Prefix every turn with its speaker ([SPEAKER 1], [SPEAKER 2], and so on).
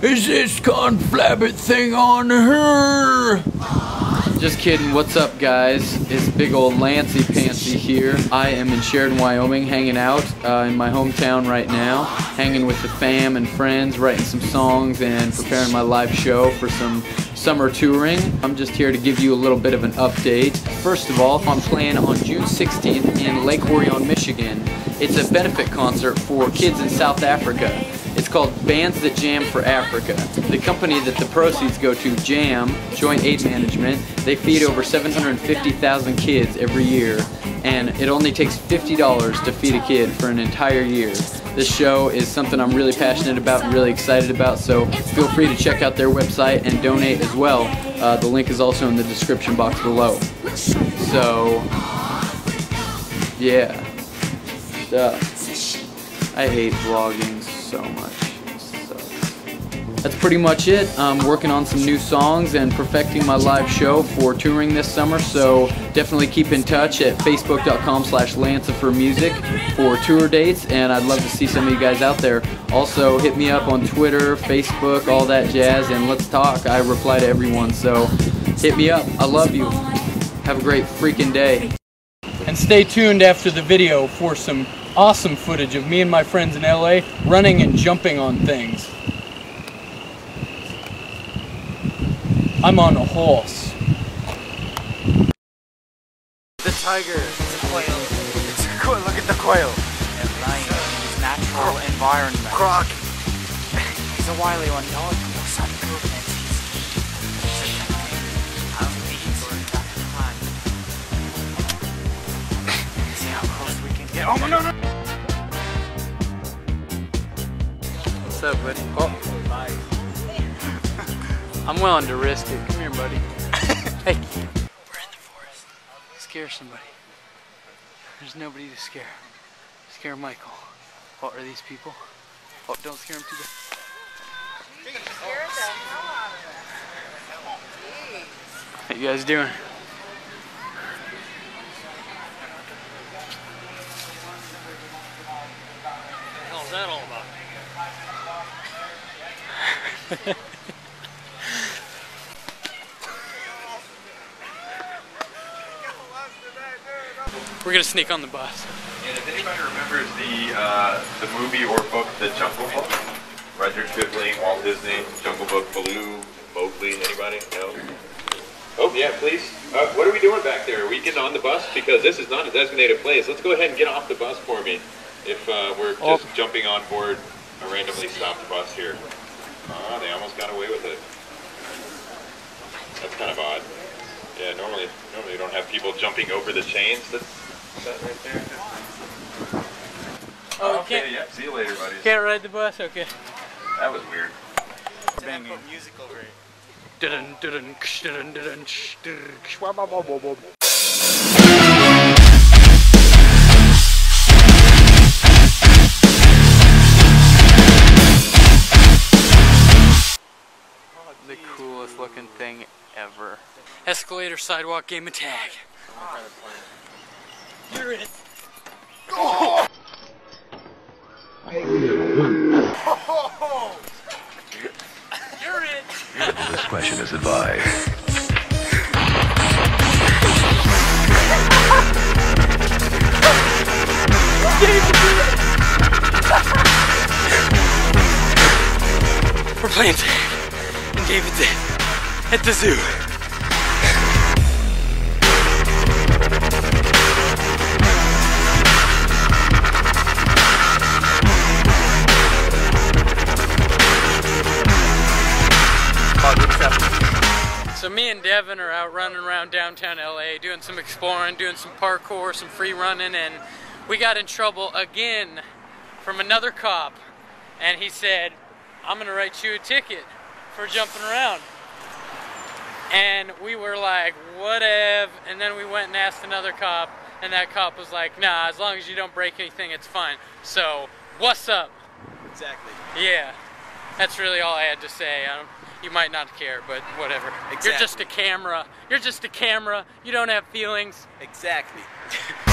[SPEAKER 1] conflabbit thing on her. Just kidding, what's up guys? It's big old Lancey Pantsy here. I am in Sheridan, Wyoming, hanging out uh, in my hometown right now, hanging with the fam and friends, writing some songs and preparing my live show for some summer touring. I'm just here to give you a little bit of an update. First of all, I'm playing on June 16th in Lake Orion, Michigan. It's a benefit concert for kids in South Africa. It's called Bands That Jam for Africa. The company that the proceeds go to, JAM, Joint Aid Management, they feed over 750,000 kids every year, and it only takes $50 to feed a kid for an entire year. This show is something I'm really passionate about and really excited about, so feel free to check out their website and donate as well. Uh, the link is also in the description box below. So, yeah. I hate vlogging so much. That's pretty much it. I'm working on some new songs and perfecting my live show for touring this summer, so definitely keep in touch at facebook.com slash Music for tour dates, and I'd love to see some of you guys out there. Also, hit me up on Twitter, Facebook, all that jazz, and let's talk. I reply to everyone, so hit me up. I love you. Have a great freaking day. And stay tuned after the video for some awesome footage of me and my friends in LA running and jumping on things. I'm on a horse.
[SPEAKER 2] The tiger. It's a quail. It's a quail. Look at the quail.
[SPEAKER 3] And lion in his natural Croc. environment.
[SPEAKER 2] Croc.
[SPEAKER 3] He's a wily one. No,
[SPEAKER 1] What's up, buddy? Oh. I'm willing to risk it. Come here, buddy. hey. We're in the forest. Scare somebody. There's nobody to scare. Scare Michael. What are these people? Oh, don't scare him too bad. How you guys doing?
[SPEAKER 2] What the hell is that all about?
[SPEAKER 1] We're gonna sneak on the bus.
[SPEAKER 4] And if anybody remembers the uh, the movie or book, The Jungle Book, Roger Kipling, Walt Disney, Jungle Book, Baloo, Mowgli, anybody? No? Oh, yeah, please. Uh, what are we doing back there? Are we getting on the bus? Because this is not a designated place. Let's go ahead and get off the bus for me. If uh, we're oh. just jumping on board a randomly stopped bus here. Oh, they almost got away with it. That's kind of odd. Yeah, normally, normally you don't have people jumping over the chains. That's that right there. Oh, okay, yeah. See you later, buddies.
[SPEAKER 1] Can't ride the bus? Okay.
[SPEAKER 4] That was weird.
[SPEAKER 2] Banging. music over it.
[SPEAKER 1] Escalator sidewalk game of tag. You're in. Oh! You're in.
[SPEAKER 5] Discretion is advised.
[SPEAKER 1] We're playing tag in David's at the zoo. So me and Devin are out running around downtown LA doing some exploring, doing some parkour, some free running, and we got in trouble again from another cop. And he said, I'm gonna write you a ticket for jumping around. And we were like, whatever. And then we went and asked another cop, and that cop was like, nah, as long as you don't break anything, it's fine. So, what's up?
[SPEAKER 2] Exactly.
[SPEAKER 1] Yeah. That's really all I had to say um, you might not care, but whatever. Exactly. You're just a camera. You're just a camera. You don't have feelings.
[SPEAKER 2] Exactly.